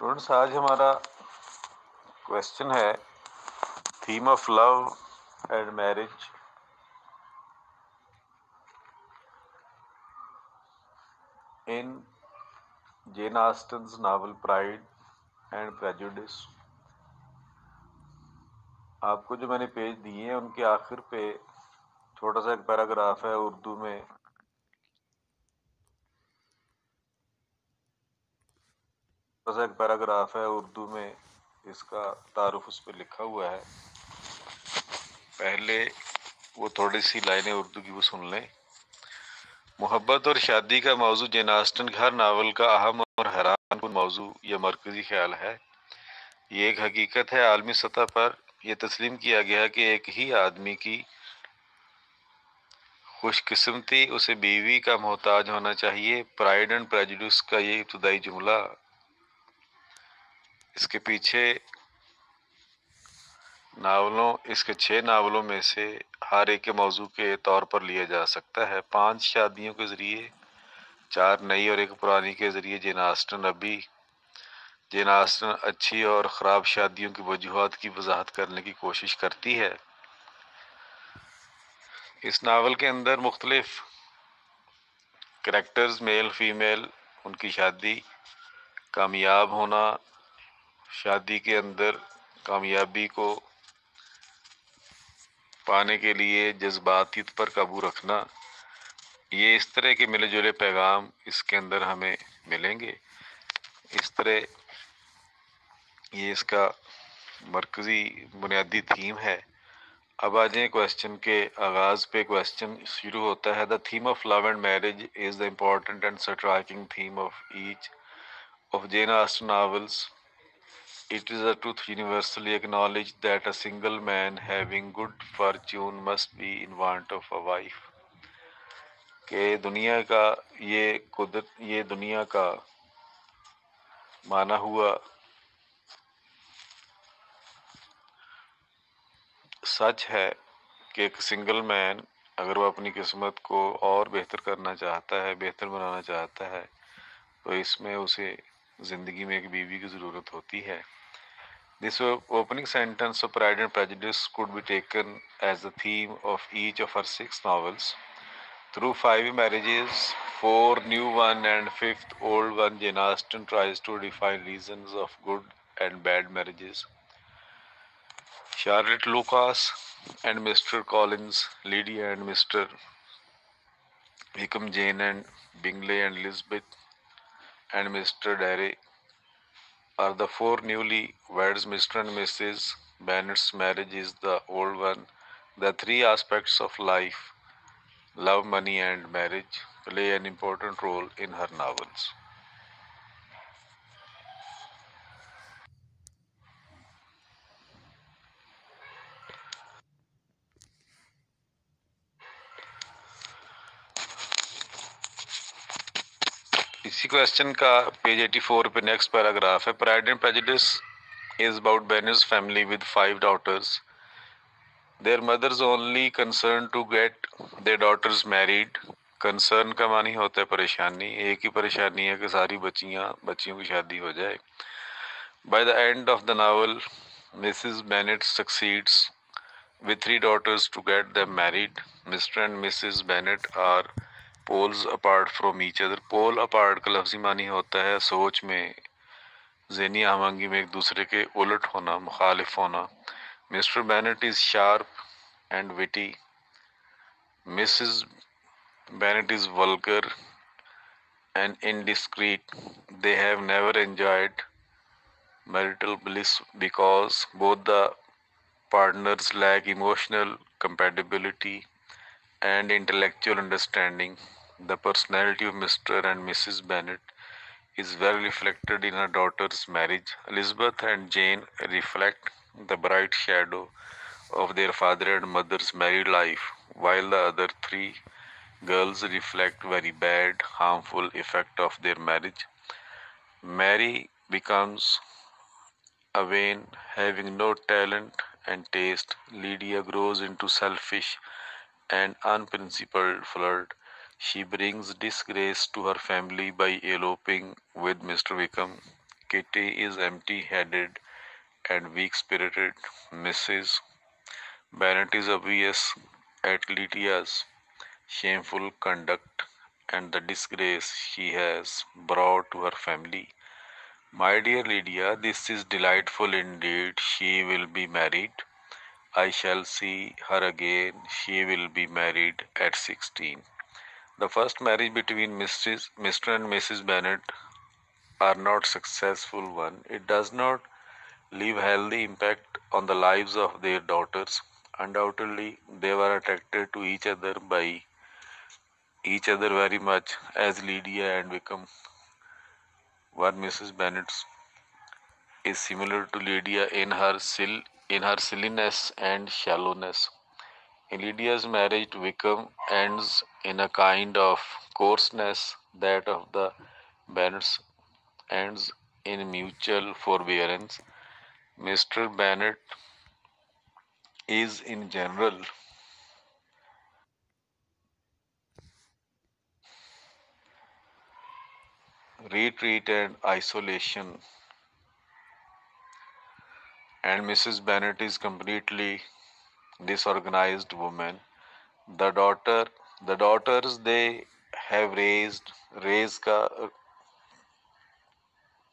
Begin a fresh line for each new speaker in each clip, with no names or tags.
Students, आज हमारा question है theme of love and marriage in Jane Austen's novel Pride and Prejudice आपको जो मैंने पेज दिए हैं, उनके आखिर पे छोटा सा एक पैराग्राफ है उर्दू में छोटा एक पैराग्राफ है उर्दू में, इसका तारुफ उस पर लिखा हुआ है। पहले वो थोड़ी सी लाइनें उर्दू की वो सुन लें। मोहब्बत और शादी का मौजू जेन आस्टन हर नावल का अहम और हैरान कन मौजू या मरकजी ख्याल है। ये एक हकीकत है, आलमी सतह पर यह तस्लीम किया गया कि एक ही आदमी की खुशकिस्मती, उसे बीवी का मोहताज होना चाहिए। प्राइड एंड प्रेजुडिस का ये इब्तदाई जुमला इसके पीछे नावलों, इसके छः नावलों में से हर एक के मौजू के तौर पर लिया जा सकता है। पाँच शादियों के ज़रिए, चार नई और एक पुरानी के ज़रिए जेन आस्टन अभी, जेन आस्टन अच्छी और ख़राब शादियों की वजूहत की वजाहत करने की कोशिश करती है। इस नावल के अंदर मुख्तलफ़ करेक्टर्स मेल फीमेल उनकी शादी, कामयाब होना शादी के अंदर कामयाबी को पाने के लिए जज्बाती पर काबू रखना ये इस तरह के मिले जुले पैगाम इसके अंदर हमें मिलेंगे। इस तरह ये इसका मरकज़ी बुनियादी थीम है। अब आ जाए क्वेश्चन के आगाज़ पे। क्वेश्चन शुरू होता है the theme of love and marriage is the important and striking theme of each of Jane Austen novels, it is a truth universally acknowledged that a single man having good fortune must be in want of a wife. कि दुनिया का ये कुदरत, ये दुनिया का माना हुआ सच है कि एक सिंगल मैन अगर वो अपनी किस्मत को और बेहतर करना चाहता है, बेहतर बनाना चाहता है तो इसमें उसे ज़िंदगी में एक बीवी की ज़रूरत होती है This opening sentence of Pride and Prejudice could be taken as the theme of each of her six novels. Through five marriages, four new one and fifth old one, Jane Austen tries to define reasons of good and bad marriages. Charlotte Lucas and Mr. Collins, Lydia and Mr. Wickham Jane and Bingley and Elizabeth and Mr. Darcy are the four newly weds. Mr. and Mrs. Bennet's marriage is the old one. The three aspects of life love, money, and marriage play an important role in her novels. इसी question का page 84 पे next paragraph है Pride and Prejudice is about Bennet's family with five daughters their mother's only concern to get their daughters married concern का मानी होता है परेशानी एक ही परेशानी है कि सारी बच्चियाँ, बच्चियों की शादी हो जाए by the end of the novel Mrs Bennet succeeds with three daughters to get them married. Mr. and Mrs. Bennet are poles apart from each other pole apart का लफ्जी मानी होता है सोच में। जहनी आहंगी में एक दूसरे के उलट होना, मुखालिफ होना। Mr Bennet is sharp and witty. Mrs Bennet is vulgar and indiscreet. They have never enjoyed marital bliss because both the partners lack emotional compatibility and intellectual understanding. The personality of Mr. and Mrs. Bennet is well reflected in her daughter's marriage. Elizabeth and Jane reflect the bright shadow of their father and mother's married life, while the other three girls reflect very bad, harmful effect of their marriage. Mary becomes a vain, having no talent and taste. Lydia grows into selfish and unprincipled flirt. She brings disgrace to her family by eloping with Mr. Wickham. Kitty is empty headed and weak spirited. Mrs. Bennet is obvious at Lydia's shameful conduct and the disgrace she has brought to her family. My dear Lydia, this is delightful indeed. She will be married. I shall see her again. She will be married at 16. The first marriage between Mrs. Mr. and Mrs. Bennet are not successful one. It does not leave healthy impact on the lives of their daughters. Undoubtedly, they were attracted to each other by each other very much as Lydia and Wickham were Mrs. Bennet's is similar to Lydia in her sil- in her silliness and shallowness. Lydia's marriage to Wickham ends in a kind of coarseness that of the Bennets ends in mutual forbearance. Mr. Bennet is in general retreat and isolation, and Mrs. Bennet is completely disorganized woman, the daughter the daughters they have raised raise ka uh,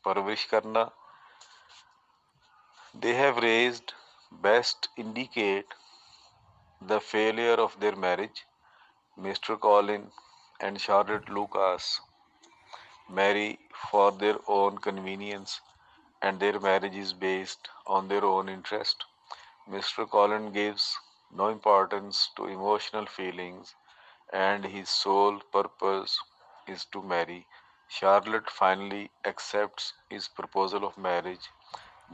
parvish karna. They have raised best indicate the failure of their marriage. Mr colin and charlotte lucas marry for their own convenience and their marriage is based on their own interest. Mr. Colin gives no importance to emotional feelings and his sole purpose is to marry. Charlotte finally accepts his proposal of marriage.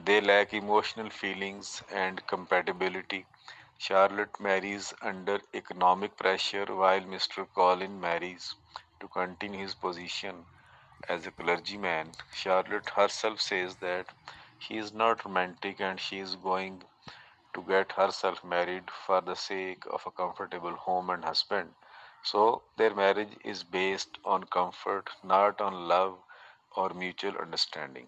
They lack emotional feelings and compatibility. Charlotte marries under economic pressure while Mr. Colin marries to continue his position as a clergyman. Charlotte herself says that she is not romantic and she is going to get herself married for the sake of a comfortable home and husband. So their marriage is based on comfort, not on love or mutual understanding.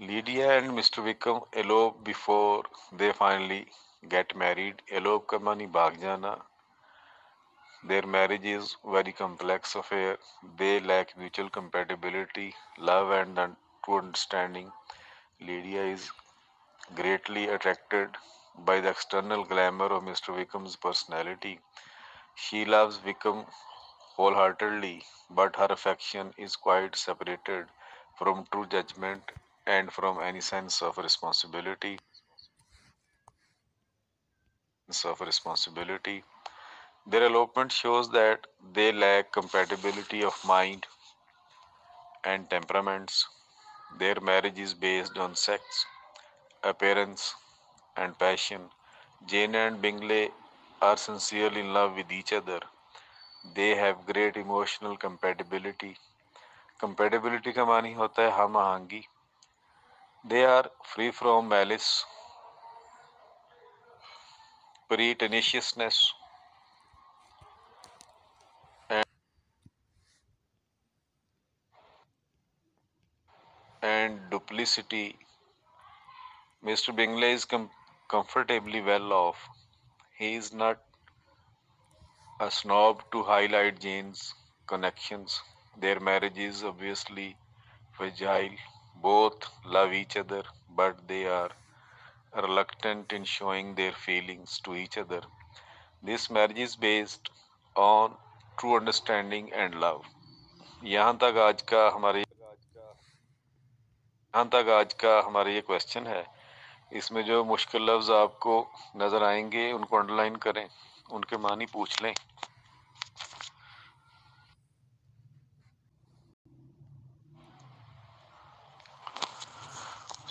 Lydia and Mr. Wickham elope before they finally get married. Elope ka mani bhag. Their marriage is very complex affair. They lack mutual compatibility, love and true understanding. Lydia is greatly attracted by the external glamour of Mr. Wickham's personality. She loves Wickham wholeheartedly, but her affection is quite separated from true judgment and from any sense of responsibility. Of responsibility. Their elopement shows that they lack compatibility of mind and temperaments. Their marriage is based on sex, appearance, and passion. Jane and Bingley are sincerely in love with each other. They have great emotional compatibility. Compatibility का मानी होता है हम आहंगी They are free from malice, pretenaciousness, and, and duplicity. Mr. Bingley is com- comfortably well off. He is not a snob to highlight Jane's connections. Their marriage is obviously fragile. Both love each other, but they are reluctant in showing their feelings to each other. This marriage is based on true understanding and love. यहाँ तक आज का हमारे यहाँ तक आज का हमारा ये क्वेश्चन है इसमें जो मुश्किल लफ्ज आपको नज़र आएँगे, उनको अंडरलाइन करें, उनके मानी पूछ लें।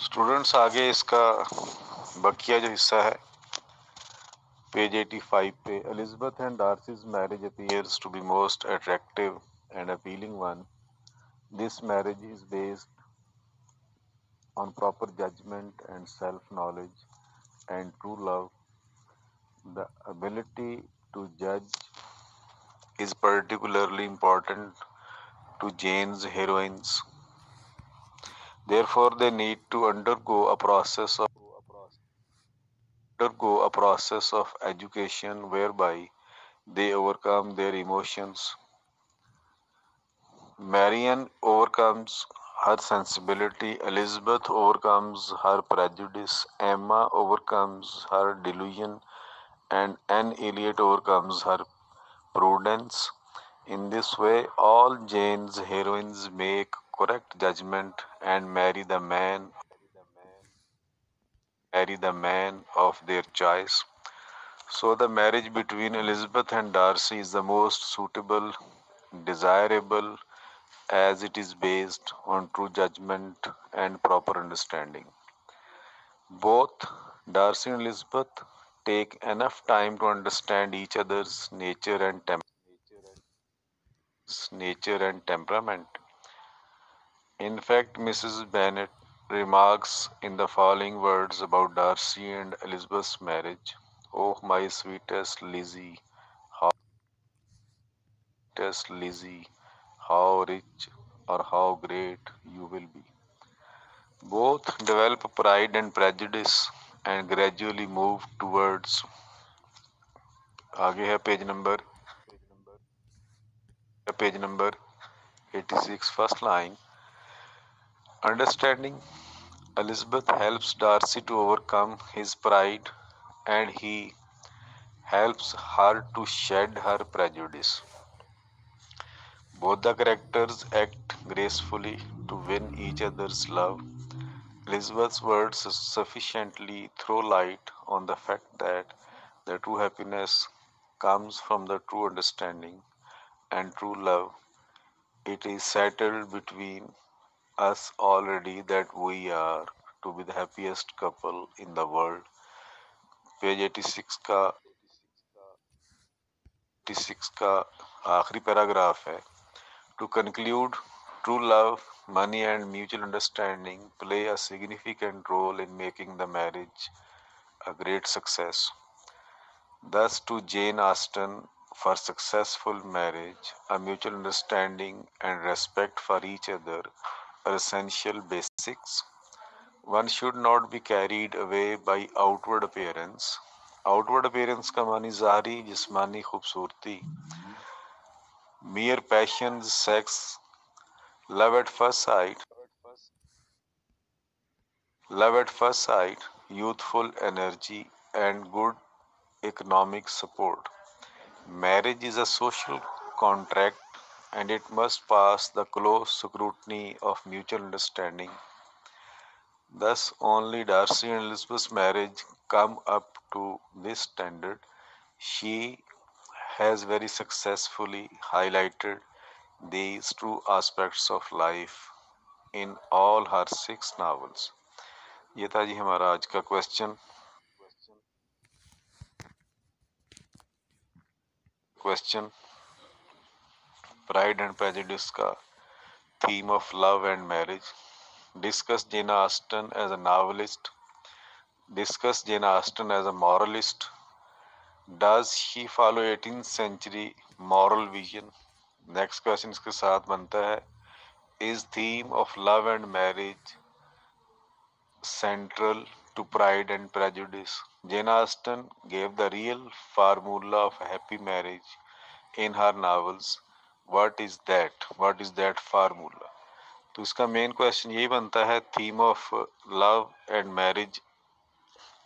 स्टूडेंट्स आगे इसका बकिया जो हिस्सा है पेज 85 पे Elizabeth and Darcy's marriage appears to be most attractive and appealing one this marriage is based on proper judgment and self knowledge and true love. The ability to judge is particularly important to Jane's heroines. Therefore, they need to undergo a process of undergo a process of education whereby they overcome their emotions. Marianne overcomes her sensibility, Elizabeth overcomes her prejudice, Emma overcomes her delusion, and Anne Elliot overcomes her prudence. In this way, all Jane's heroines make correct judgment and marry the man marry the man of their choice. So the marriage between Elizabeth and Darcy is the most suitable, desirable, as it is based on true judgment and proper understanding. Both Darcy and Elizabeth take enough time to understand each other's nature and tem- nature and temperament. In fact, Mrs. Bennet remarks in the following words about Darcy and Elizabeth's marriage. Oh, my sweetest Lizzie, how sweetest Lizzie, how rich or how great you will be. Both develop pride and prejudice and gradually move towards आगे है page number page number 86 first line understanding Elizabeth helps Darcy to overcome his pride and he helps her to shed her prejudice. Both the characters act gracefully to win each other's love. Elizabeth's words sufficiently throw light on the fact that the true happiness comes from the true understanding and true love. It is settled between us already that we are to be the happiest couple in the world. Page 86 का 86 का आखिरी paragraph है to conclude true love money and mutual understanding play a significant role in making the marriage a great success. Thus, to Jane Austen, for successful marriage, a mutual understanding and respect for each other are essential basics. One should not be carried away by outward appearance. Outward appearance का मानी ज़ाहरी जिस्मानी खूबसूरती mere passions, sex, love at first sight, love at first sight, youthful energy, and good economic support. Marriage is a social contract and it must pass the close scrutiny of mutual understanding. Thus, only Darcy and Elizabeth's marriage come up to this standard. She has very successfully highlighted these true aspects of life in all her six novels. ये था जी हमारा आज का question question Pride and Prejudice का theme of love and marriage discuss Jane Austen as a novelist discuss Jane Austen as a moralist does he follow eighteen century moral vision next question इसके साथ बनता है is theme of love and marriage central to Pride and Prejudice Jane Austen gave the real formula of happy marriage in her novels what is that what is that formula तो इसका main question यही बनता है theme of love and marriage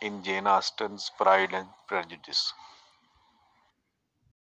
in Jane Austen Pride and Prejudice